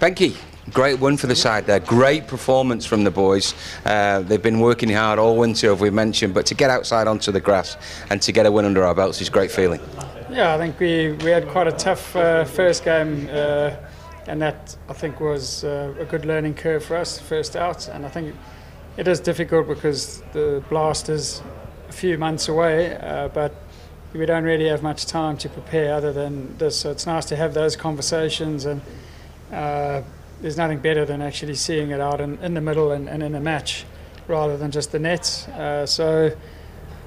Benki, great win for the side there. Great performance from the boys. Uh, they've been working hard all winter, as we mentioned, but to get outside onto the grass and to get a win under our belts is a great feeling. Yeah, I think we, we had quite a tough uh, first game, uh, and that I think was uh, a good learning curve for us first out. And I think it is difficult because the blast is a few months away, uh, but we don't really have much time to prepare other than this. So it's nice to have those conversations, and uh, there's nothing better than actually seeing it out in, in the middle and, and in a match rather than just the nets. Uh, so.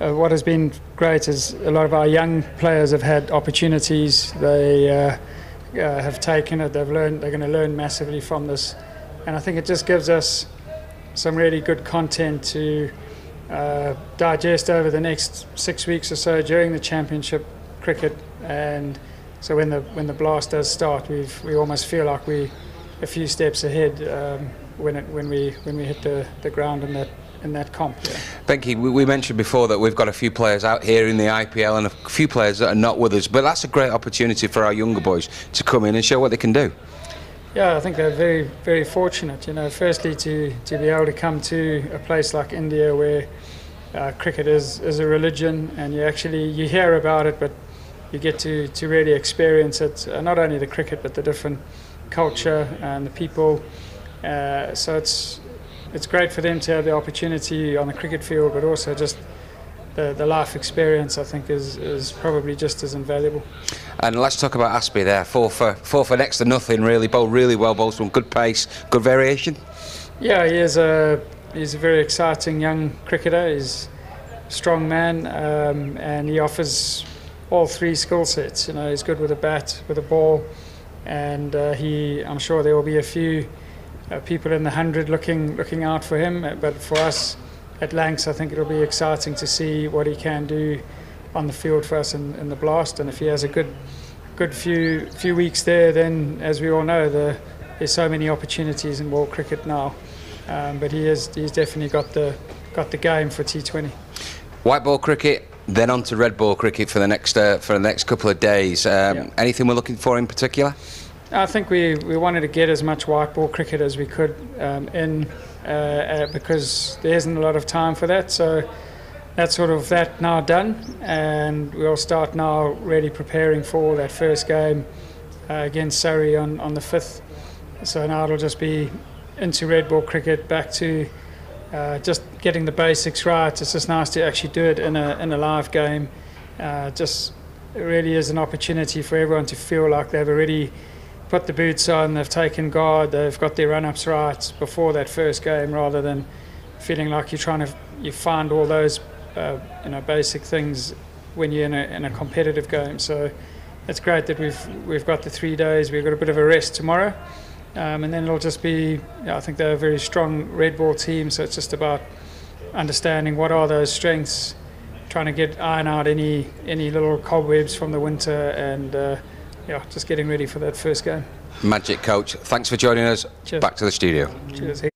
Uh, what has been great is a lot of our young players have had opportunities. They uh, uh, have taken it. They've learned. They're going to learn massively from this, and I think it just gives us some really good content to uh, digest over the next six weeks or so during the championship cricket. And so when the when the blast does start, we we almost feel like we a few steps ahead um, when it when we when we hit the, the ground in that in that comp. Yeah. Benki, we, we mentioned before that we've got a few players out here in the IPL and a few players that are not with us, but that's a great opportunity for our younger boys to come in and show what they can do. Yeah, I think they're very, very fortunate. You know, firstly to, to be able to come to a place like India where uh, cricket is, is a religion, and you actually you hear about it, but you get to, to really experience it. Uh, not only the cricket, but the different culture and the people. Uh, so it's it's great for them to have the opportunity on the cricket field, but also just the, the life experience, I think, is, is probably just as invaluable. And let's talk about Aspie there. Four for four for next to nothing, really. Bowled really well, bowled from good pace, good variation. Yeah, he is a he's a very exciting young cricketer. He's a strong man, um, and he offers all three skill sets. You know, he's good with a bat, with a ball, and uh, he. I'm sure there will be a few uh, people in the hundred looking looking out for him. But for us at Lancs, I think it'll be exciting to see what he can do on the field for us in, in the blast. And if he has a good good few few weeks there, then as we all know, the, there's so many opportunities in world cricket now. Um, but he has he's definitely got the got the game for T20. White ball cricket. Then on to red ball cricket for the next uh, for the next couple of days. Um, Yeah. Anything we're looking for in particular? I think we, we wanted to get as much white ball cricket as we could um, in uh, uh, because there isn't a lot of time for that. So that's sort of that now done, and we'll start now really preparing for that first game uh, against Surrey on, on the 5th. So now it'll just be into red ball cricket, back to uh, just getting the basics right. It's just nice to actually do it in a, in a live game. Uh, just it really is an opportunity for everyone to feel like they've already put the boots on, they've taken guard, they've got their run-ups right before that first game, rather than feeling like you're trying to you find all those uh, you know basic things when you're in a, in a competitive game. So it's great that we've we've got the three days. We've got a bit of a rest tomorrow, um, and then it'll just be. Yeah, I think they're a very strong red ball team. So it's just about understanding what are those strengths, trying to get iron out any any little cobwebs from the winter, and uh, yeah, just getting ready for that first game. Magic coach. Thanks for joining us. Cheers. Back to the studio. Cheers.